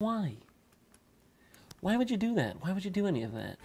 Why? Why would you do that? Why would you do any of that?